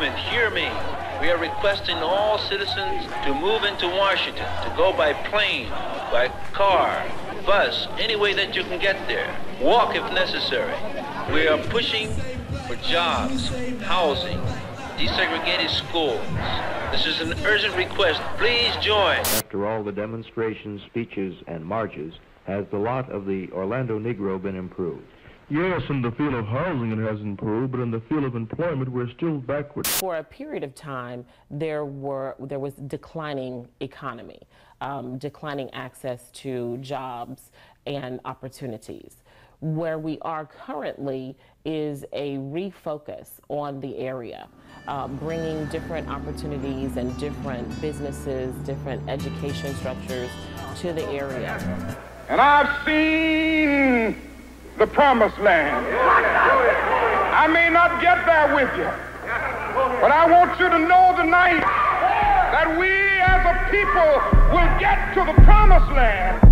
movement, hear me. We are requesting all citizens to move into Washington, to go by plane, by car, bus, any way that you can get there. Walk if necessary. We are pushing for jobs, housing, desegregated schools. This is an urgent request. Please join. After all the demonstrations, speeches, and marches, has the lot of the Orlando Negro been improved? Yes, in the field of housing it has improved, but in the field of employment we're still backward. For a period of time, there were there was declining economy, um, declining access to jobs and opportunities. Where we are currently is a refocus on the area, uh, bringing different opportunities and different businesses, different education structures to the area. And I've seen the promised land. I may not get there with you, but I want you to know tonight that we as a people will get to the promised land.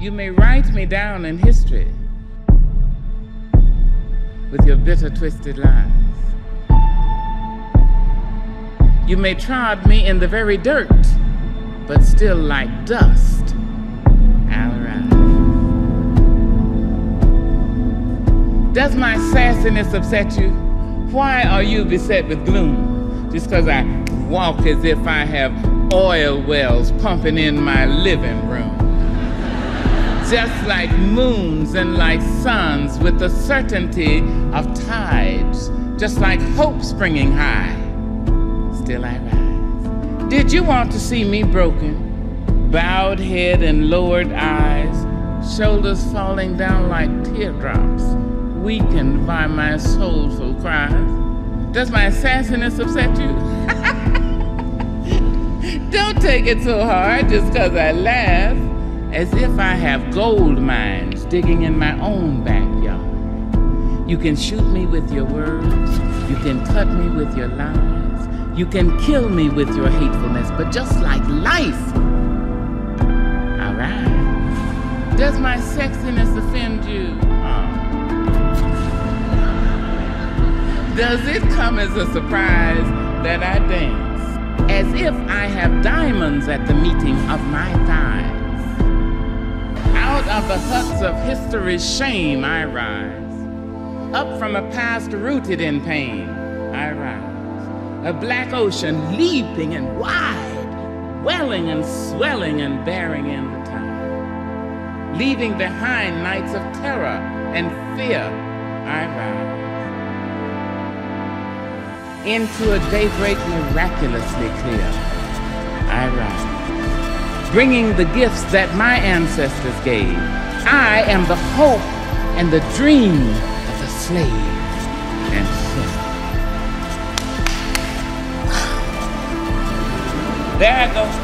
You may write me down in history with your bitter, twisted lies. You may trod me in the very dirt, but still like dust, Does my sassiness upset you? Why are you beset with gloom? Just because I walk as if I have oil wells pumping in my living room just like moons and like suns with the certainty of tides, just like hope springing high. Still I rise. Did you want to see me broken? Bowed head and lowered eyes, shoulders falling down like teardrops, weakened by my soulful cries. Does my sassiness upset you? Don't take it so hard just because I laugh as if I have gold mines digging in my own backyard. You can shoot me with your words, you can cut me with your lies, you can kill me with your hatefulness, but just like life, all right. Does my sexiness offend you? Does it come as a surprise that I dance as if I have diamonds at the meeting of my thighs? Out of the huts of history's shame I rise. Up from a past rooted in pain I rise. A black ocean leaping and wide, welling and swelling and bearing in the tide. Leaving behind nights of terror and fear I rise. Into a daybreak miraculously clear I rise bringing the gifts that my ancestors gave. I am the hope and the dream of the slave and slave. There I go.